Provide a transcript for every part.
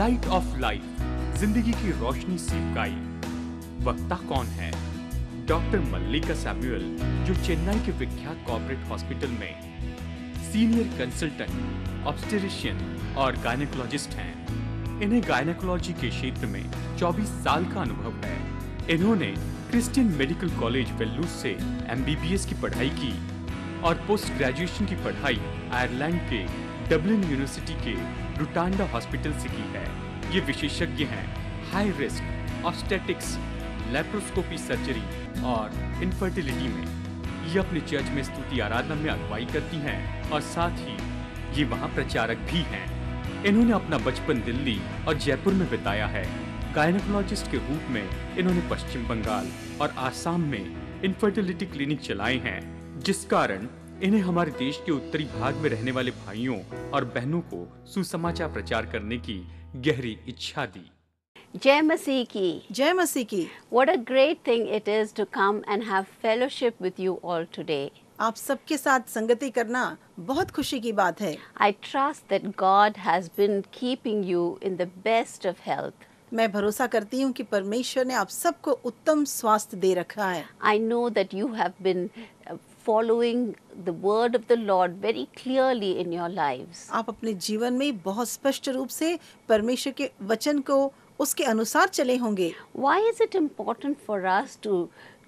Light of life ज़िंदगी की रोशनी सिपकाई वक्ता कौन है? डॉक्टर मल्लिका सैमुअल जो चेन्नई के विख्यात कॉर्पोरेट हॉस्पिटल में सीनियर कंसल्टेंट ऑब्स्टेरिशियन और गायनेकोलॉजिस्ट हैं। इन्हें गायनेकोलॉजी के क्षेत्र में 24 साल का अनुभव है। इन्होंने क्रिश्चियन मेडिकल कॉलेज वेल्लूस से एमबीबीएस की पढ़ाई की और पोस्ट ग्रेजुएशन की पढ़ाई आयरलैंड के डब्लिन यूनिवर्सिटी के रुटांडा हॉस्पिटल से की है। ये विशेषज्ञ हैं। High risk obstetrics laparoscopy surgery और इनफर्टिलिटी में। ये अपने चर्च में स्तुति आराधना में अगुवाई करती हैं और साथ ही ये वहाँ प्रचारक भी हैं। इन्होंने अपना बचपन दिल्ली और जयपुर में बिताया है। गायनेकोलॉजिस्ट के रूप में इन्होंने पश्चिम बंगाल और आसाम में इनफर्टिलिटी क्लिनिक चलाए हैं, जिस कारण इन्हें हमारे देश के उत्तरी भाग में रहने वाले भाइयों और बहनों को सुसमाचार प्रचार करने की गहरी इच्छा दी। जय मसीह की। जय मसीह की। What a great thing it is to come and have fellowship with you all today आप सबके साथ संगति करना बहुत खुशी की बात है। I trust that God has been keeping you in the best of health मैं भरोसा करती हूँ कि परमेश्वर ने आप सबको उत्तम स्वास्थ्य दे रखा है। I know that you have been following the word of the Lord very clearly in your lives. आप अपने जीवन में बहुत स्पष्ट रूप से परमेश्वर के वचन को उसके अनुसार चले होंगे Why is it important for us to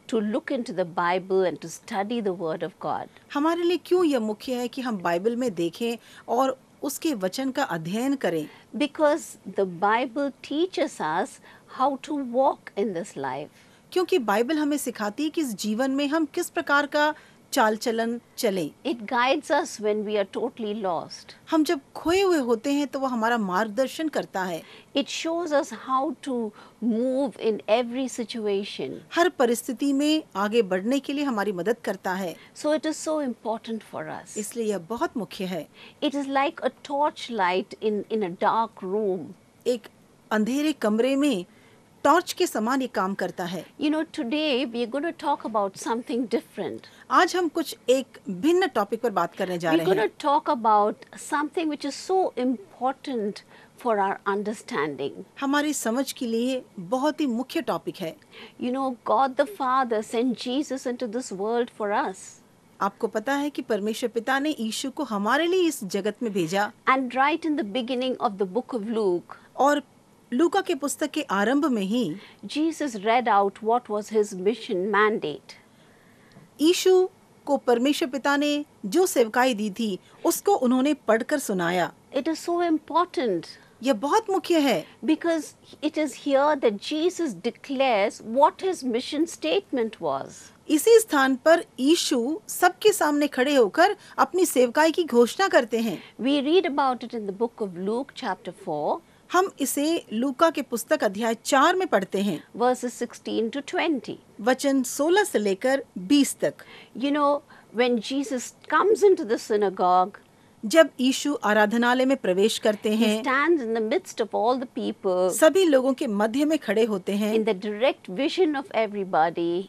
to look into the Bible and to study the word of God? हमारे लिए क्यों यह मुख्य है कि हम बाइबल में देखें और उसके वचन का अध्ययन करें because the Bible teaches us how to walk in this life क्योंकि बाइबल हमें सिखाती है कि इस जीवन में हम किस प्रकार का चाल। चलन चले it guides us we are totally lost हम जब खोए हुए होते हैं तो वो हमारा मार्गदर्शन करता है। It shows us how to move in every situation हर परिस्थिति में आगे बढ़ने के लिए हमारी मदद करता है। So it is so important for us इसलिए यह बहुत मुख्य है। It is like a torch light in in a dark room एक अंधेरे कमरे में टॉर्च के समान ही काम करता है। You know today we are talk about something different आज हम कुछ एक भिन्न टॉपिक पर बात करने जा रहे हैं। We talk about something which is so important for our understanding हमारी समझ के लिए बहुत ही मुख्य टॉपिक है। You know God the Father sent Jesus into this world for us आपको पता है कि परमेश्वर पिता ने यीशु को हमारे लिए इस जगत में भेजा। And right in the beginning of the book of Luke और लूका के पुस्तक के आरंभ में ही Jesus read out what was his mission mandate issue को परमेश्वर पिता ने जो सेवकाई दी थी उसको उन्होंने पढ़कर सुनाया। इट इज़ सो इम्पोर्टेंट यह बहुत मुख्य है। Because it is here that Jesus declares what his mission statement was इसी स्थान पर ईशु सबके सामने खड़े होकर अपनी सेवकाई की घोषणा करते हैं। We read about it in the book of Luke chapter four हम इसे लूका के पुस्तक अध्याय चार में पढ़ते हैं। वर्सेस 16 टू 20 वचन 16 से लेकर 20 तक। You know when Jesus comes into the synagogue जब यीशु आराधनालय में प्रवेश करते हैं stand in the midst of all the people सभी लोगों के मध्य में खड़े होते हैं in the direct vision of everybody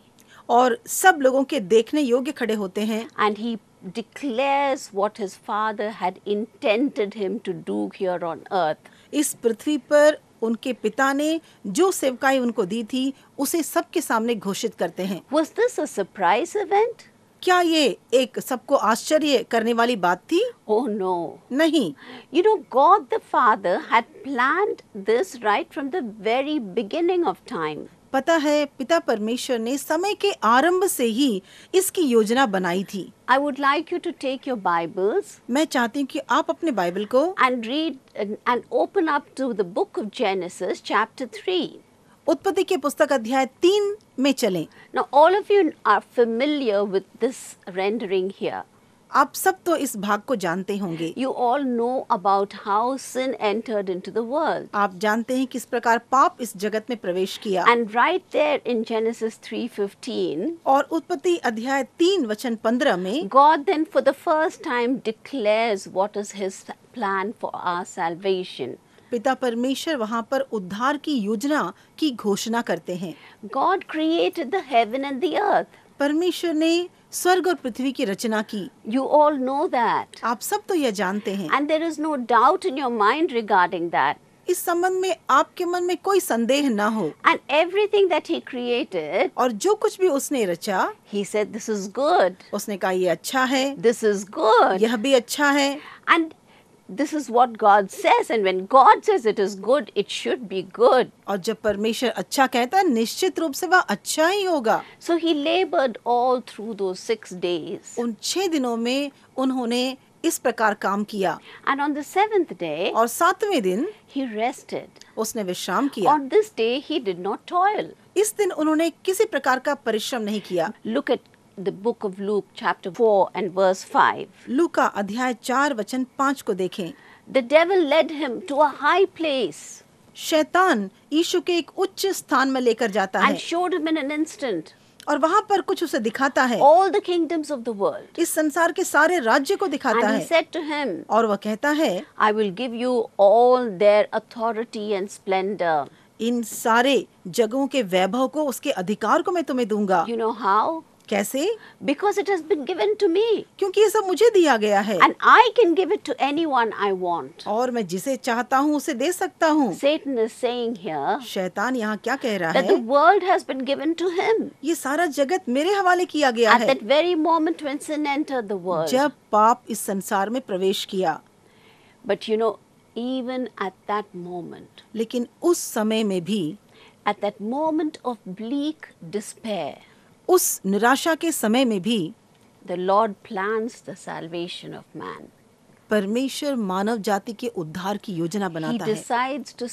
और सब लोगों के देखने योग्य खड़े होते हैं। And he declares what his father had intended him to do here on earth. इस पृथ्वी पर उनके पिता ने जो सेवकाएँ उनको दी थी उसे सबके सामने घोषित करते हैं Was this a surprise event? क्या ये एक सबको आश्चर्य करने वाली बात थी ओ oh, नो no. नहीं you know God the Father had this right from the of time पता है पिता परमेश्वर ने समय के आरंभ से ही इसकी योजना बनाई थी। I would like you to take your Bible मैं चाहती हूँ कि आप अपने बाइबल को and read and open up to the book of Genesis chapter three उत्पत्ति के पुस्तक अध्याय तीन में चलें। Now all of you are familiar with this rendering here आप सब तो इस भाग को जानते होंगे। You all know about how sin entered into the world आप जानते हैं किस प्रकार पाप इस जगत में प्रवेश किया। And right there in Genesis 3:15 और उत्पत्ति अध्याय 3 वचन 15 में God then for the first time declares what is his plan for our salvation पिता परमेश्वर वहाँ पर उद्धार की योजना की घोषणा करते हैं। गॉड क्रिएट द अर्थ परमेश्वर ने स्वर्ग और पृथ्वी की रचना की। यू ऑल नो दैट आप सब तो यह जानते हैं। And there is no doubt in your mind regarding that इस संबंध में आपके मन में कोई संदेह ना हो। And everything that he created और जो कुछ भी उसने रचा he said this is good उसने कहा ये अच्छा है। दिस इज़ गुड यह भी अच्छा है। And this is what God says and when God says it is good it should be good और जब परमेश्वर अच्छा कहता है निश्चित रूप से वह अच्छा ही होगा। So he laboured all through those six days उन छह दिनों में उन्होंने इस प्रकार काम किया। And on the seventh day और सातवें दिन ही रेस्टेड उसने विश्राम किया। On this day he did not toil इस दिन उन्होंने किसी प्रकार का परिश्रम नहीं किया। Look at the book of Luke chapter four and verse five लू का अध्याय चार वचन पाँच को देखें। The devil led him to a high place शैतान यीशु के एक उच्च स्थान में लेकर जाता है। शोड हिम एन इंस्टेंट और वहाँ पर कुछ उसे दिखाता है। All the kingdoms of the world इस संसार के सारे राज्य को दिखाता है। सेड टू हिम और वह कहता है I will give you all their authority and splendour इन सारे जगहों के वैभव को उसके अधिकार को मैं तुम्हें दूँगा। यू नो हाउ कैसे? Because it has been given to me क्योंकि ये सब मुझे दिया गया है। And I can give it to anyone I want और मैं जिसे चाहता हूँ उसे दे सकता हूँ। शैतान यहाँ क्या कह रहा that है? World has been given to him ये सारा जगत मेरे हवाले किया गया at है। एट जब पाप इस संसार में प्रवेश किया। But you know even at that moment लेकिन उस समय में भी at that moment of bleak despair उस निराशा के समय में भी the Lord plan the of man परमेश्वर मानव जाति के उद्धार की योजना बनाता He decides है।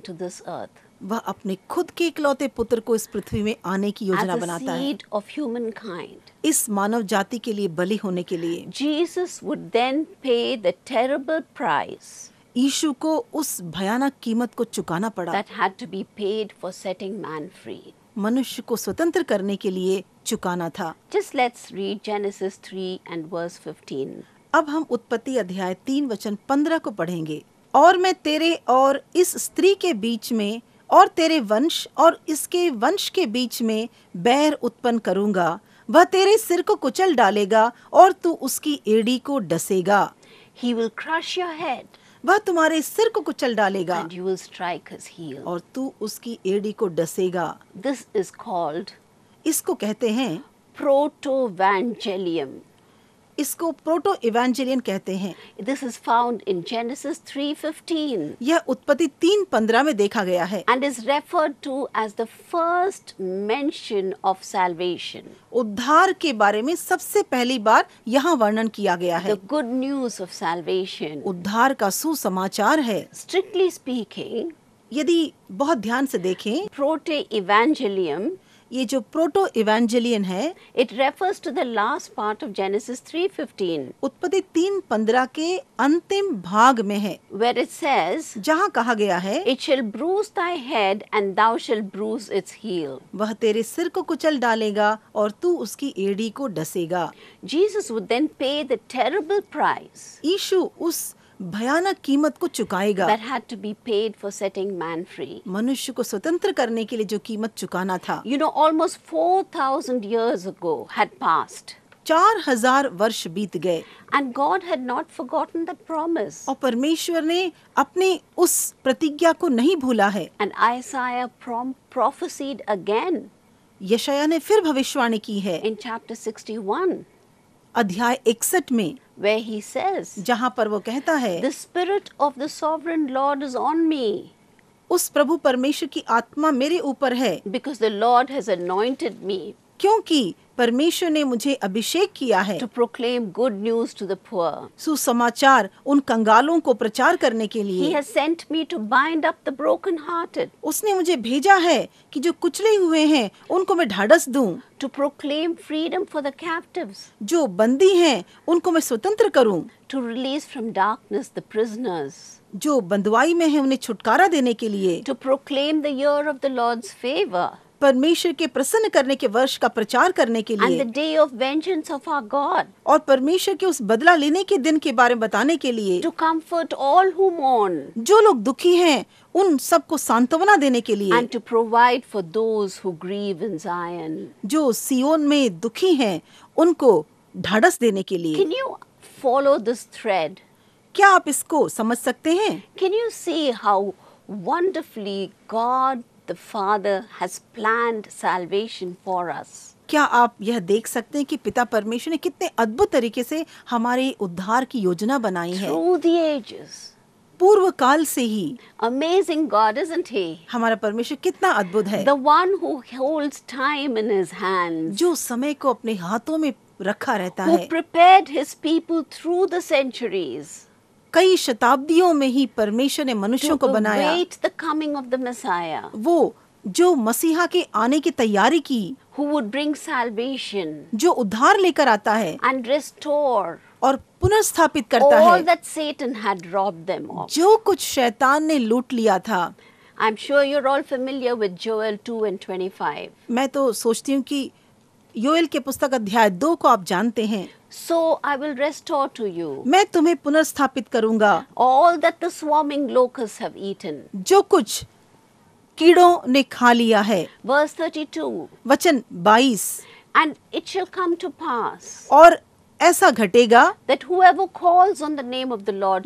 टू दिस वह अपने खुद के इकलौते पुत्र को इस पृथ्वी में आने की योजना बनाता है। इस मानव जाति के लिए बलि होने के लिए Jesus would then pay the terrible price Ishu को उस भयानक कीमत को चुकाना पड़ा। That had to be paid for setting man free मनुष्य को स्वतंत्र करने के लिए चुकाना था। Just let's read Genesis 3 and verse 15. अब हम उत्पत्ति अध्याय तीन वचन पंद्रह को पढ़ेंगे। और मैं तेरे और इस स्त्री के बीच में और तेरे वंश और इसके वंश के बीच में बैर उत्पन्न करूँगा। वह तेरे सिर को कुचल डालेगा और तू उसकी एड़ी को डसेगा। ही will crush your head. वह तुम्हारे सिर को कुचल डालेगा And you will strike his heel. और तू उसकी एडी को डसेगा दिस इज़ कॉल्ड इसको कहते हैं प्रोटोवेंजेलियम इसको प्रोटो इवेंजेलियन कहते हैं। This is found in Genesis 3:15 यह उत्पत्ति 3:15 में देखा गया है। And is referred to as the first mention of salvation उद्धार के बारे में सबसे पहली बार यहाँ वर्णन किया गया है। गुड न्यूज़ ऑफ़ सेल्वेशन उद्धार का सुसमाचार है। स्ट्रिक्टली स्पीकिंग यदि बहुत ध्यान से देखें। प्रोटे इवेंजेलियम ये जो प्रोटो इवेंजलियन है it refers to the last part of Genesis 3:15 उत्पत्ति 3:15 के अंतिम भाग में है वेयर इट सेज जहाँ कहा गया है it shall bruise thy head and thou shall bruise its heel वह तेरे सिर को कुचल डालेगा और तू उसकी एड़ी को डसेगा। Jesus would pay the terrible price Yeshu उस भयानक कीमत को चुकाएगा। मनुष्य को स्वतंत्र करने के लिए जो कीमत चुकाना था। You know almost four thousand years go had passed चार हज़ार वर्ष बीत गए। And God had not forgotten that promise और परमेश्वर ने अपने उस प्रतिज्ञा को नहीं भूला है। And Isaiah from prophesied again Yashaya ने फिर भविष्यवाणी की है। इन चैप्टर 61 अध्याय इकसठ में वे ही सेल्स जहाँ पर वो कहता है the spirit of the sovereign Lord is on me उस प्रभु परमेश्वर की आत्मा मेरे ऊपर है। Because the Lord has anointed me क्योंकि परमेश्वर ने मुझे अभिषेक किया है। To proclaim good news to the सुसमाचार उन कंगालों को प्रचार करने के लिए। He has sent me to bind up the broken hearted उसने मुझे भेजा है कि जो कुचले हुए हैं उनको मैं ढाडस दूँ। To proclaim freedom for the captives जो बंदी हैं उनको मैं स्वतंत्र करूँ। To release from darkness the prisoners जो बंदवाई में है उन्हें छुटकारा देने के लिए। To proclaim the year of the Lord favour परमेश्वर के प्रसन्न करने के वर्ष का प्रचार करने के लिए day of vengeance of our God और परमेश्वर के उस बदला लेने के दिन के बारे में बताने के लिए टू कंफर्ट ऑल हु मॉन जो लोग दुखी है उन सबको सांत्वना देने के लिए and to provide for those grieve in Zion जो सियोन में दुखी है उनको ढाढ़स देने के लिए। कैन फॉलो दिस थ्रेड क्या आप इसको समझ सकते हैं? Can you see how wonderfully God the father has planned salvation for us. क्या आप यह देख सकते हैं कि पिता परमेश्वर ने कितने अद्भुत तरीके से हमारे उद्धार की योजना बनाई है। पूर्व काल से ही अमेजिंग गॉड इज़ he? हमारा परमेश्वर कितना अद्भुत है। The one hold time in his hand जो समय को अपने हाथों में रखा रहता है। Prepared his people through the centuries कई शताब्दियों में ही परमेश्वर ने मनुष्यों को बनाया। कमिंग ऑफ़ द मसाया वो जो मसीहा के आने की तैयारी की हु वुड ब्रिंग सेल्वेशन जो उद्धार लेकर आता है एंड रिस्टोर और पुनर्स्थापित करता है। that जो कुछ शैतान ने लूट लिया था। I am sure you're all familiar with Joel two and twenty five मैं तो सोचती हूँ की योएल के पुस्तक अध्याय दो को आप जानते हैं। So I will restore to you मैं तुम्हें पुनर्स्थापित करूँगा। ऑल दट द लोकस जो कुछ कीड़ों ने खा लिया है। वर्स 32 वचन 22 एंड इट शिल कम टू पास और ऐसा घटेगा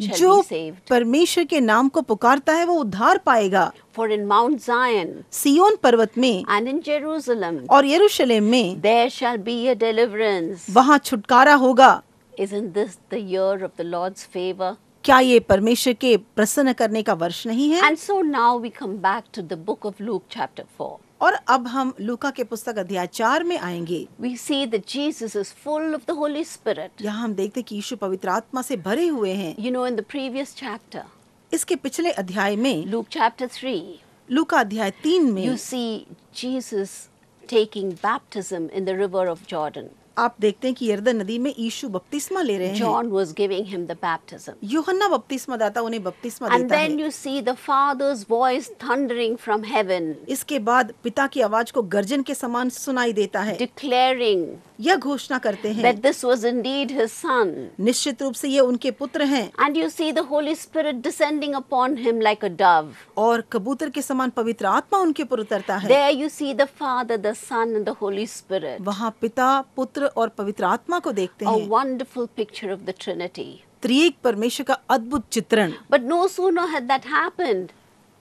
जो परमेश्वर के नाम को पुकारता है वो उद्धार पाएगा। फॉर इन माउंट जायन सियोन पर्वत में एंड इन जेरूसलम और यरूशलेम में देर शैल बी ए डिलीवरेंस वहाँ छुटकारा होगा। Is in this year of the Lord's favour क्या ये परमेश्वर के प्रसन्न करने का वर्ष नहीं है? And so now we come back to the book of Luke chapter four और अब हम लुका के पुस्तक अध्याय चार में आएँगे। We see that Jesus is full of the Holy Spirit यहाँ हम देखते हैं कि यीशु पवित्र आत्मा से भरे हुए हैं। You know in the previous chapter इसके पिछले अध्याय में लूक चैप्टर थ्री लुका अध्याय तीन में you see Jesus taking baptism in the river of Jordan आप देखते हैं कि यर्दन नदी में ईशु बपतिस्मा ले रहे हैं। John was giving him the baptism Yuhanna बपतिस्मा दाता उन्हें बपतिस्मा देता है। And then you see the Father's voice thundering from heaven इसके बाद पिता की आवाज़ को गर्जन के समान सुनाई देता है। डिक्लेयरिंग यह घोषणा करते हैं। That this was indeed his Son निश्चित रूप से ये उनके पुत्र हैं। And you see the Holy Spirit descending upon him like a dove और कबूतर के समान पवित्र आत्मा उनके ऊपर उतरता है। There you see the Father the Son and the Holy Spirit वहाँ पिता पुत्र और पवित्र आत्मा को देखते हैं। A wonderful picture of the Trinity त्रिएक परमेश्वर का अद्भुत चित्रण। But no sooner had that happened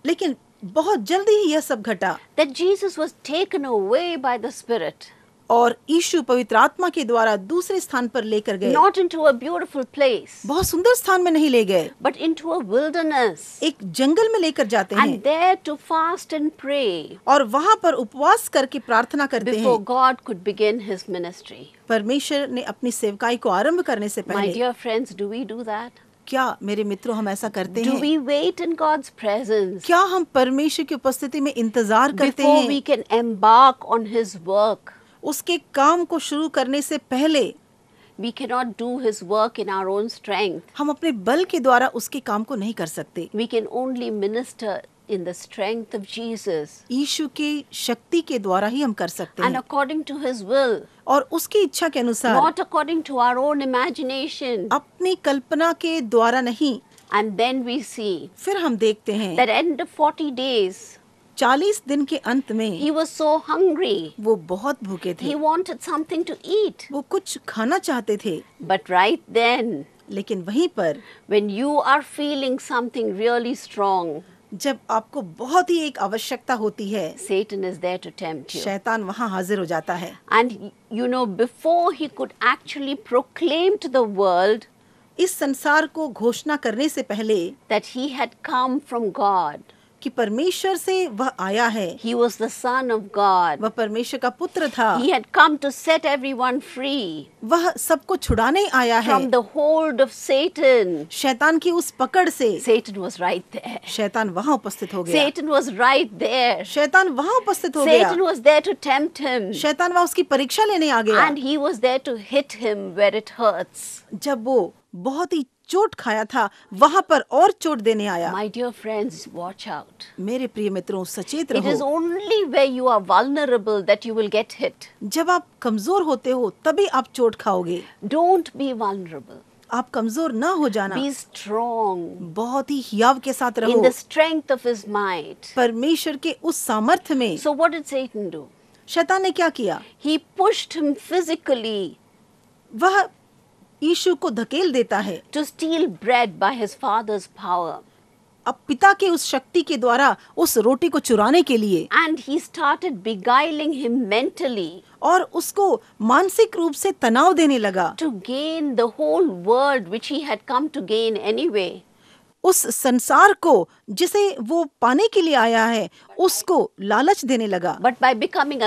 लेकिन बहुत जल्दी ही यह सब घटा। That Jesus was taken away by the spirit और ईशु पवित्र आत्मा के द्वारा दूसरे स्थान पर लेकर गए। Not into a place बहुत सुंदर स्थान में नहीं ले गए। बट इन टू अल्डरनेस एक जंगल में लेकर जाते हैं। टू फास्ट एंड प्रे और वहाँ पर उपवास करके प्रार्थना करते हैं। God could begin his ministry परमेश्वर ने अपनी सेवकाई को आरंभ करने से पहले my dear friends do we do that क्या मेरे मित्रों हम ऐसा करते Do हैं? वेट इन गॉड्स प्रेजेंस क्या हम परमेश्वर की उपस्थिति में इंतज़ार करते हैं? We can embark on his work उसके काम को शुरू करने से पहले we can not do his work in our own strength हम अपने बल के द्वारा उसके काम को नहीं कर सकते। We can only minister in the strength of Jesus Yeshu के शक्ति के द्वारा ही हम कर सकते हैं। And according to his will और उसकी इच्छा के अनुसार not according to our own imagination अपनी कल्पना के द्वारा नहीं। एंड देन वी सी फिर हम देखते हैं दैट एंड 40 डेज़ चालीस दिन के अंत में he was so hungry. वो बहुत भूखे थे। He wanted something to वो कुछ खाना चाहते थे। बट राइट देन लेकिन वहीं पर when you are feeling something really strong जब आपको बहुत ही एक आवश्यकता होती है Satan is there to शैतान वहाँ हाजिर हो जाता है। And you know before he could actually proclaim to the world इस संसार को घोषणा करने से पहले that he had come from God कि परमेश्वर से वह आया है। He was the Son of God वह परमेश्वर का पुत्र था। He had come to set everyone free वह सबको छुड़ाने आया है। From the hold of Satan शैतान की उस पकड़ से। सैटन वाज राइट देयर शैतान वहाँ उपस्थित हो गया। सैटन वाज राइट देयर शैतान वहाँ उपस्थित हो गया। Satan was there to tempt him शैतान वहाँ उसकी परीक्षा लेने आ गया। And he was there to hit him where it hurts जब वो बहुत ही चोट खाया था वहाँ पर और चोट देने आया। My dear friends watch out मेरे प्रिय मित्रों सचेत रहो। It is only way you are vulnerable that you will get hit जब आप कमज़ोर होते हो तभी आप चोट खाओगे। डोंट बी वालनरेबल आप कमज़ोर ना हो जाना। बी स्ट्रॉन्ग बहुत ही हियाव के साथ रहो। In the strength of his mind परमेश्वर के उस सामर्थ्य में। So what is Satan do शैतान ने क्या किया? ही पुश्ड हिम फिजिकली वह ईशु को धकेल देता है। To steal bread by his Father's power अब पिता के उस शक्ति के द्वारा उस रोटी को चुराने के लिए। And he started beguiling him mentally और उसको मानसिक रूप से तनाव देने लगा। To gain the whole world which he had come to gain anyway उस संसार को जिसे वो पाने के लिए आया है उसको लालच देने लगा। बट बाई बिकमिंग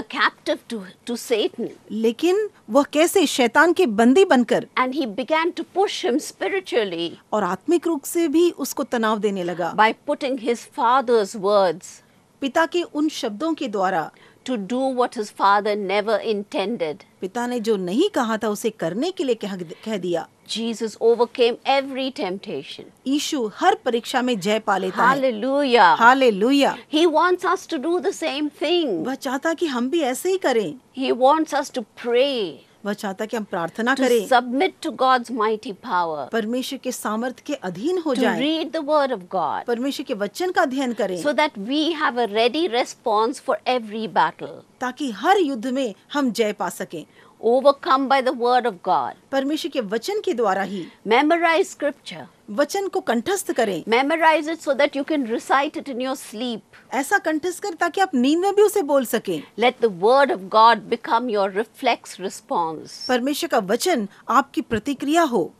लेकिन वह कैसे शैतान के बंदी बनकर and he began to push him spiritually और आत्मिक रूप से भी उसको तनाव देने लगा। By putting his Father's words पिता के उन शब्दों के द्वारा to do what his father never intended. पिता ने जो नहीं कहा था उसे करने के लिए कह, कह दिया Jesus overcame every temptation. यीशु हर परीक्षा में जय पा लेता है Hallelujah. Hallelujah He wants us to do the same thing. वह चाहता कि हम भी ऐसे ही करें He wants us to pray, वह चाहता कि हम प्रार्थना करें। Submit to God's mighty power परमेश्वर के सामर्थ्य के अधीन हो जाए। Read the word of God परमेश्वर के वचन का अध्ययन करें। So that we have a ready response for every battle ताकि हर युद्ध में हम जय पा सके। Overcome by the Word of God. परमेश्वर के वचन के द्वारा ही Memorize Scripture. वचन को कंठस्थ करें Memorize it so that you can recite it in your sleep. ऐसा कंठस्थ कर ताकि आप नींद में भी उसे बोल सकें Let the Word of God become your reflex response. परमेश्वर का वचन आपकी प्रतिक्रिया हो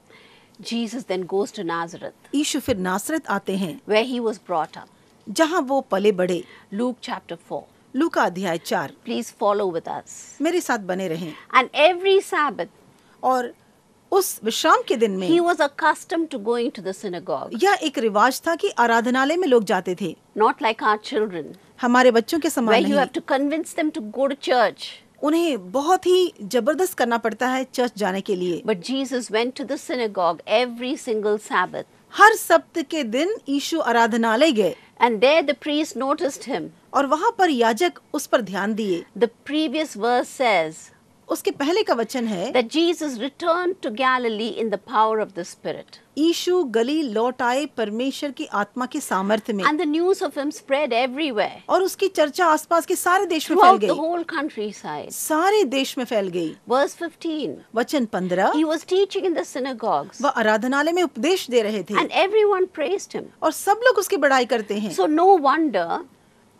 Jesus then goes to Nazareth, यीशु फिर नासरत आते हैं where he was brought up. जहाँ वो पले बड़े Luke chapter 4. लू का अध्याय चार। प्लीज़ फॉलो विद मेरे साथ बने रहे। एंड एवरी सैबथ और उस विश्राम के दिन में ही टू गोइंग टू द यह एक रिवाज था कि आराधनालय में लोग जाते थे। नॉट लाइक आर चिल्ड्रन हमारे बच्चों के समान to convince them to go to church उन्हें बहुत ही ज़बरदस्त करना पड़ता है चर्च जाने के लिए। But Jesus went to the every single Sabbath हर सप्त के दिन ईशु आराधनालय गए। And there the priest noticed him और वहाँ पर याजक उस पर ध्यान दिए। द प्रीवियस वर्स उसके पहले का वचन है that Jesus returned to Galilee in the power of the Spirit. यीशु गली लौट आए परमेश्वर की आत्मा के सामर्थ्य में And the news of him spread everywhere, और उसकी चर्चा आसपास के सारे देश में फैल throughout the whole countryside. सारे देश में फैल गई Verse 15 वचन पंद्रह He was teaching in the synagogues, वह आराधनालय में उपदेश दे रहे थे and everyone praised him. और सब लोग उसकी बड़ाई करते हैं So, no wonder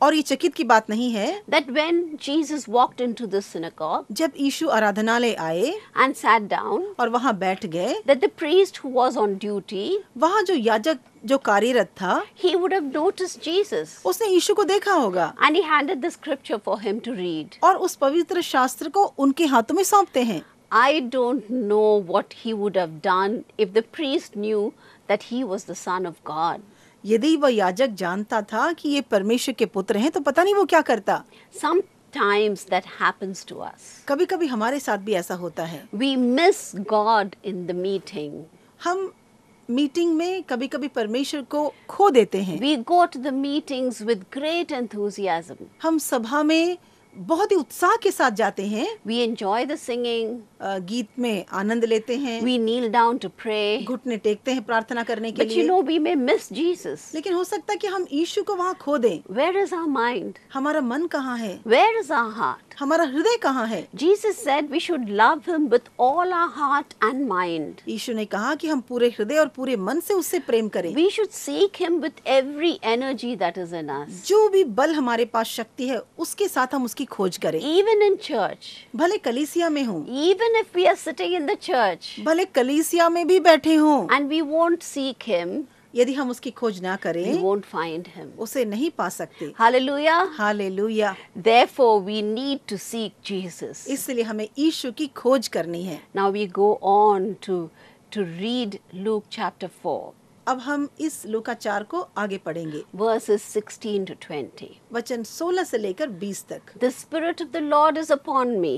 और ये चकित की बात नहीं है that when Jesus walked into the synagogue जब यीशु आराधनालय आए एंड सैट डाउन और वहाँ बैठ गए that the priest who was on duty वहाँ जो याजक जो कार्यरत था he would have noticed Jesus. उसने यीशु को देखा होगा। And he handed the scripture for him to read और उस पवित्र शास्त्र को उनके हाथों में सौंपते हैं। I don't know what he would have done if the priest knew that he was the Son of God यदि वह याजक जानता था कि ये परमेश्वर के पुत्र हैं तो पता नहीं वो क्या करता। सम times that happens to us. कभी कभी हमारे साथ भी ऐसा होता है। We miss god in the meeting. हम मीटिंग में कभी कभी परमेश्वर को खो देते हैं। We go to the meetings with great enthusiasm हम सभा में बहुत ही उत्साह के साथ जाते हैं। वी एंजॉय द सिंगिंग गीत में आनंद लेते हैं। We kneel down to pray घुटने टेकते हैं प्रार्थना करने के लिए। No we may miss Jesus लेकिन हो सकता है कि हम ईशु को वहाँ खो दें। वेयर इज़ आवर माइंड हमारा मन कहाँ है? वेयर इज़ आवर हार्ट हमारा हृदय कहाँ है Jesus said we should love him with all our heart and mind. यीशु ने कहा कि हम पूरे हृदय और पूरे मन से उससे प्रेम करें We should seek him with every energy that is in us. जो भी बल हमारे पास शक्ति है उसके साथ हम उसकी खोज करें Even in church, भले कलीसिया में हो even if we are sitting in the church भले कलीसिया में भी बैठे हों and we won't seek him, यदि हम उसकी खोज ना करें we won't find him. उसे नहीं पा सकते। Hallelujah hallelujah therefore we need to seek Jesus इसलिए हमें ईशु की खोज करनी है। Now we go on to to read Luke chapter 4 अब हम इस लुका चार को आगे पढ़ेंगे। वर्सेस 16 टू 20 वचन 16 से लेकर 20 तक। The spirit of the Lord is upon me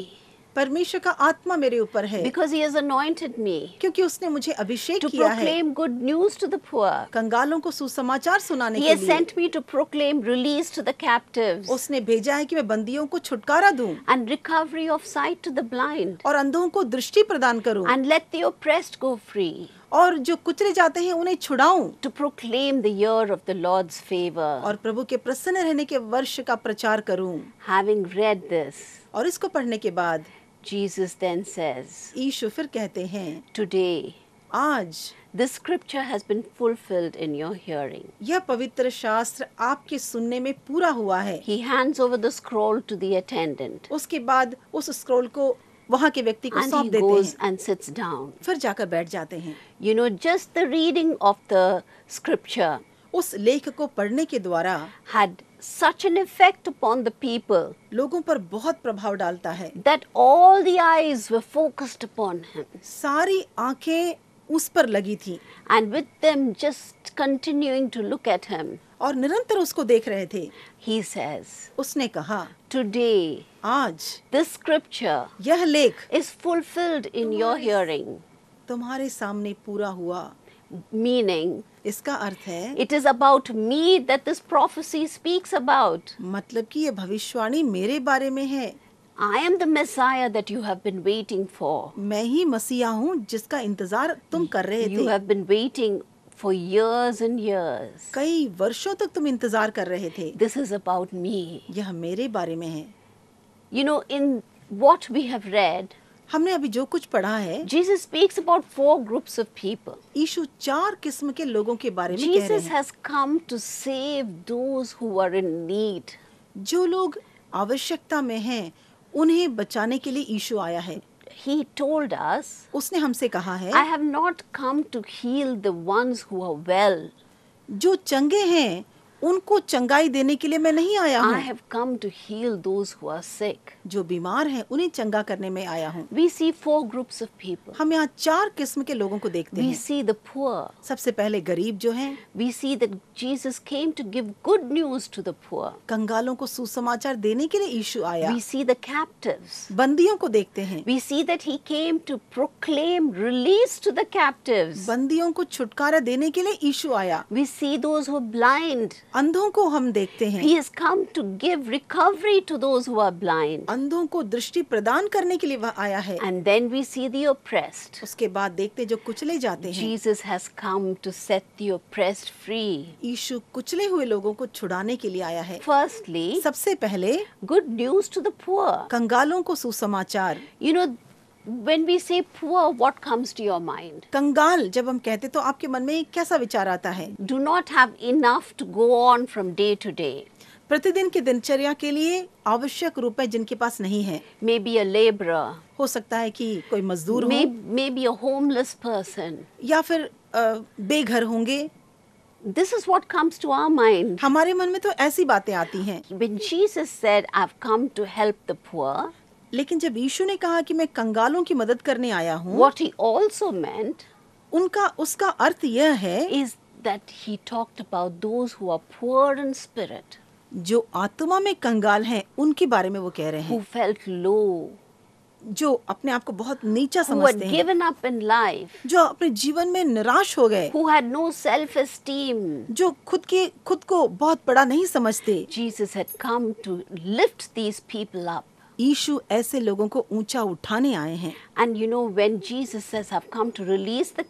परमेश्वर का आत्मा मेरे ऊपर है। Because he has anointed me क्योंकि उसने मुझे अभिषेक किया है। To proclaim good news to the poor कंगालों को सुसमाचार सुनाने के लिए। He sent me to proclaim release to the captives उसने भेजा है कि मैं बंदियों को छुटकारा दूँ and recovery of sight to the blind और अंधों को दृष्टि प्रदान करूँ। And let the oppressed go free और जो कुचरे जाते हैं उन्हें छुड़ाऊं। To proclaim the year of the Lord's favour और प्रभु के प्रसन्न रहने के वर्ष का प्रचार करूँ। हैविंग रेड दिस और इसको पढ़ने के बाद Jesus then says, यीशु फिर कहते हैं Today, आज this scripture has been fulfilled in your hearing. यह पवित्र शास्त्र आपके सुनने में पूरा हुआ है He hands over the scroll to the attendant उसके बाद उस स्क्रोल को वहाँ के व्यक्ति को and सौंप he देते goes हैं and sits down. फिर जाकर बैठ जाते हैं You know, just the reading of the scripture उस लेख को पढ़ने के द्वारा had such an effect upon the people लोगों पर बहुत प्रभाव डालता है that all the eyes were focused upon him. सारी आँखें उस पर लगी थी And with them just continuing to look at him, और निरंतर उसको देख रहे थे he says, उसने कहा Today, आज this scripture यह लेख is fulfilled in your hearing. तुम्हारे सामने पूरा हुआ Meaning, इसका अर्थ है it is about me that this prophecy speaks about. मतलब कि ये भविष्यवाणी मेरे बारे में है I am the Messiah that you have been waiting for. मैं ही मसीहा हूँ जिसका इंतज़ार तुम कर रहे You थे have been waiting for years and years. कई वर्षों तक तुम इंतज़ार कर रहे थे This is about me. यह मेरे बारे में है You know, in what we have read, हमने अभी जो कुछ पढ़ा है Jesus speaks about four groups of people Yeshu चार किस्म के लोगों के बारे में Jesus कह come to save those who are in need जो लोग आवश्यकता में हैं, उन्हें बचाने के लिए यीशु आया है। He told us, उसने हमसे कहा है I have not come to heal the ones who are well जो चंगे हैं उनको चंगाई देने के लिए मैं नहीं आया I हूँ have come to heal those who are sick. जो बीमार हैं उन्हें चंगा करने में आया हूँ We see four groups of people. हम यहाँ चार किस्म के लोगों को देखते We हैं see the poor. सबसे पहले गरीब जो हैं We see that Jesus came to give good news to the poor. कंगालों को सुसमाचार देने के लिए यीशु आया We see the captives. बंदियों को देखते हैं We see that he came to proclaim release to the captives. बंदियों को छुटकारा देने के लिए यीशु आया see those who are blind. अंधों को हम देखते हैं He has come to give recovery to those who are blind. अंधों को दृष्टि प्रदान करने के लिए वह आया है And then we see the oppressed. उसके बाद देखते जो कुचले जाते हैं Jesus has come to set the oppressed free. यीशु कुचले हुए लोगों को छुड़ाने के लिए आया है Firstly, सबसे पहले good news to the poor. कंगालों को सुसमाचार You know, when we say poor what comes to your mind kangal jab hum kehte to aapke mann mein kaisa vichar aata hai do not have enough to go on from day to day प्रतिदिन की दिनचर्या के लिए आवश्यक रूप में जिनके पास नहीं है मे बी अ हो सकता है कि कोई मजदूर हो may be a homeless person या फिर बेघर होंगे this is what comes to our mind हमारे मन में तो ऐसी बातें आती हैं व्हेन लेकिन जब यीशु ने कहा कि मैं कंगालों की मदद करने आया हूँ वॉट ही ऑल्सो मैंट उनका उसका अर्थ यह है is that he talked about those जो आत्मा में कंगाल हैं उनके बारे में वो कह रहे हैं। फेल्ट लो जो अपने आप को बहुत नीचा समझते हैं। अप इन लाइफ जो अपने जीवन में निराश हो गए। Who had no self esteem जो खुद के खुद को बहुत बड़ा नहीं समझते। Jesus had come to lift these people up Ishu ऐसे लोगों को ऊँचा उठाने आए हैं। And you know when Jesus came to release the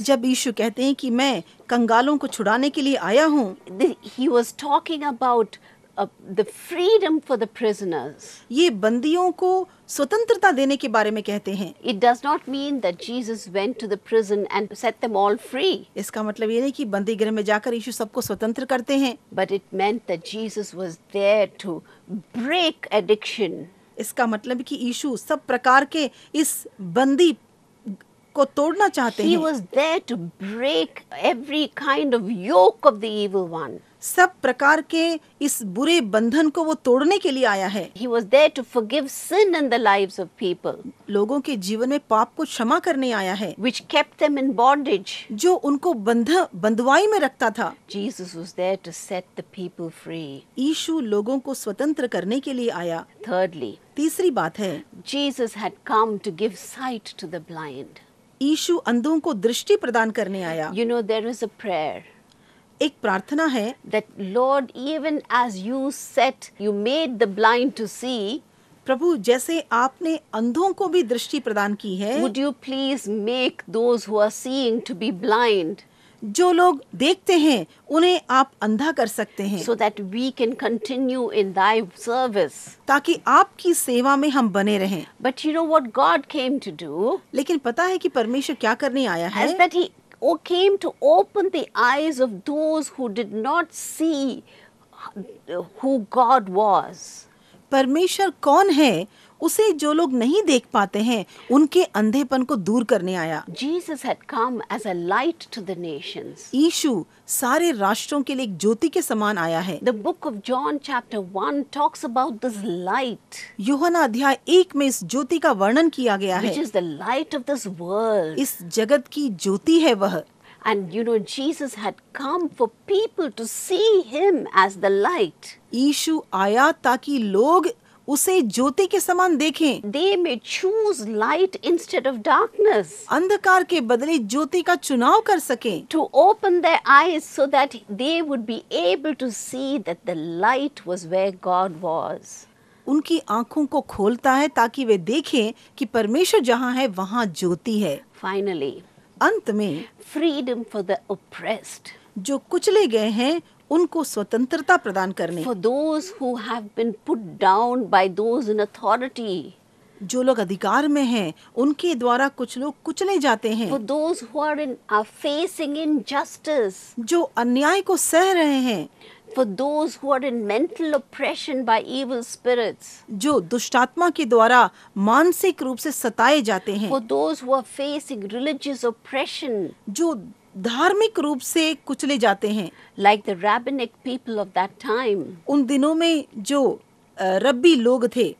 जब ईशु कहते हैं कि मैं कंगालों को छुड़ाने के लिए आया हूँ he was talking about freedom for the prisoners ये बंदियों को स्वतंत्रता देने के बारे में कहते हैं। It does not mean that Jesus went to the prison and set them all free इसका मतलब ये नहीं कि बंदी गृह में जाकर यीशु सबको स्वतंत्र करते हैं। But it meant that Jesus was there to break addiction इसका मतलब कि यीशु सब प्रकार के इस बंदी को तोड़ना चाहते He हैं was there to break every kind of yoke of the evil one. सब प्रकार के इस बुरे बंधन को वो तोड़ने के लिए आया है He was there to forgive sin in the lives of people, लोगों के जीवन में पाप को क्षमा करने आया है which kept them in bondage. जो उनको बंध बंधुआई में रखता था Jesus was there to set the people free. यीशु लोगों को स्वतंत्र करने के लिए आया Thirdly, तीसरी बात है Jesus had come to give sight to the blind. Ishu अंधों को दृष्टि प्रदान करने आया। You know there is a prayer एक प्रार्थना है। That lord even as you set you made the blind to see प्रभु जैसे आपने अंधों को भी दृष्टि प्रदान की है would you please make those who are to be blind जो लोग देखते हैं उन्हें आप अंधा कर सकते हैं। So that we can continue in thy service ताकि आपकी सेवा में हम बने रहे। But you know what God came to do लेकिन पता है की परमेश्वर क्या करने आया है? That he oh came to open the eyes of those who did not see who God was परमेश्वर कौन है? उसे जो लोग नहीं देख पाते हैं उनके अंधेपन को दूर करने आया Jesus had come as a light to the nations. यीशु सारे राष्ट्रों के लिए एक ज्योति के समान आया है The book of John, chapter 1, talks about this light, यूहन्ना अध्याय एक में इस ज्योति का वर्णन किया गया है is the light of this world. इस जगत की ज्योति है वह And you know, Jesus had come for people to see him as the light. यीशु आया ताकि लोग उसे ज्योति के समान देखें। They may choose light instead of darkness अंधकार के बदले ज्योति का चुनाव कर सके। To open the eye so that they would be able to see that the light was where God was उनकी आँखों को खोलता है ताकि वे देखें कि परमेश्वर जहाँ है वहाँ ज्योति है। फाइनली अंत में फ्रीडम फॉर द ओप्रेस्ड जो कुचले गए हैं उनको स्वतंत्रता प्रदान करने for those who have been put down by those in authority, जो लोग अधिकार में हैं उनके द्वारा कुछ लोग कुचले जाते हैं for those who are in are facing injustice, जो अन्याय को सह रहे हैं for those who are in mental oppression by evil spirits, जो दुष्टात्मा के द्वारा मानसिक रूप से सताए जाते हैं for those who are facing religious oppression, जो धार्मिक रूप से कुचले जाते हैं। Like the rabbinic people of that time उन दिनों में जो रब्बी लोग थे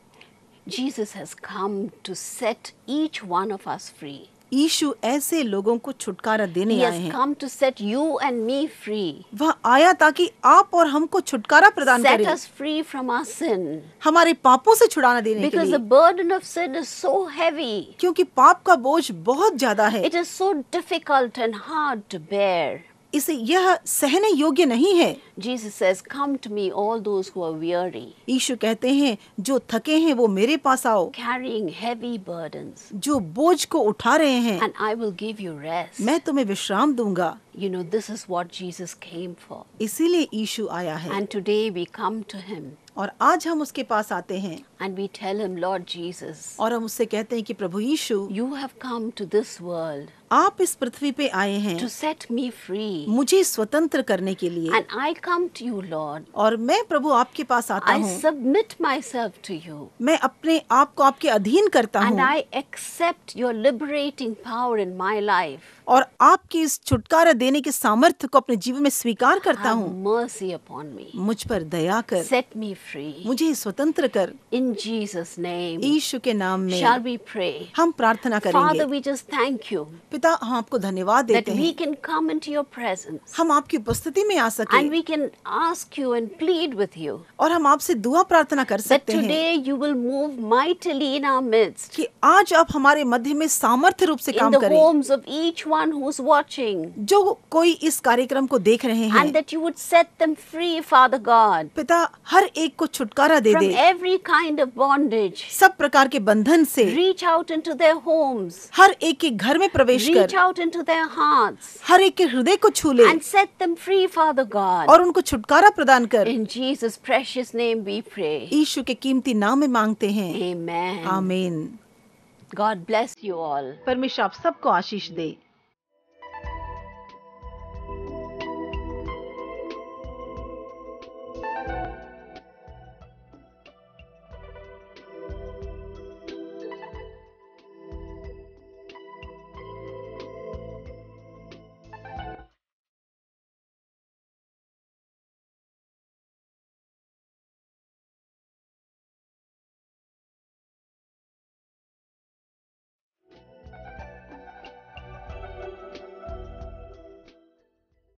Jesus has come to set each one of us free Ishu ऐसे लोगों को छुटकारा देने आए हैं। Come to set you and me free वह आया ताकि आप और हमको छुटकारा प्रदान करे। Us free from our sin हमारे पापों से छुड़ाना देने के लिए। Because burden of sin is so heavy क्योंकि पाप का बोझ बहुत ज़्यादा है। It is so difficult and hard to bear इसे यह सहने योग्य नहीं है Jesus says, Come to me, all those who are weary, यीशु कहते हैं जो थके हैं वो मेरे पास आओ carrying heavy burdens, जो बोझ को उठा रहे हैं and I will give you rest. मैं तुम्हें विश्राम दूँगा You know, this is what Jesus came for. इसीलिए यीशु आया है And today we come to him और आज हम उसके पास आते हैं and we tell him, Lord Jesus, और हम उससे कहते हैं कि प्रभु यीशु you have come to this world आप इस पृथ्वी पे आए हैं टू सेट मी फ्री मुझे स्वतंत्र करने के लिए। And I come to you lord और मैं प्रभु आपके पास आता हूँ। Submit my self to you मैं अपने आप को आपके अधीन करता हूँ। I accept your liberating power in my life और आपके इस छुटकारा देने के सामर्थ्य को अपने जीवन में स्वीकार करता हूँ। मर्सी अपॉन मी मुझ पर दया कर। सेट मी फ्री मुझे स्वतंत्र कर। इन जीजस नेम ईशु के नाम में शैल वी प्रे हम प्रार्थना करें पिता हम आपको धन्यवाद देते हैं। हम आपकी उपस्थिति में आ सकते हैं और हम आपसे दुआ प्रार्थना कर सकते हैं कि आज आप हमारे मध्य में सामर्थ्य रूप से काम करें। जो कोई इस कार्यक्रम को देख रहे हैं। पिता हर एक को छुटकारा दे दे। एवरी काइंड ऑफ़ बॉन्डेज सब प्रकार के बंधन से। Reach out into their homes हर एक के घर में प्रवेश reach out into their hearts, हर एक के हृदय को छू ले and set them free, Father God. और उनको छुटकारा प्रदान कर In Jesus' precious name we pray. यीशु के कीमती नाम में मांगते हैं Amen. amen God bless you all. परमेश्वर आप सबको आशीष दे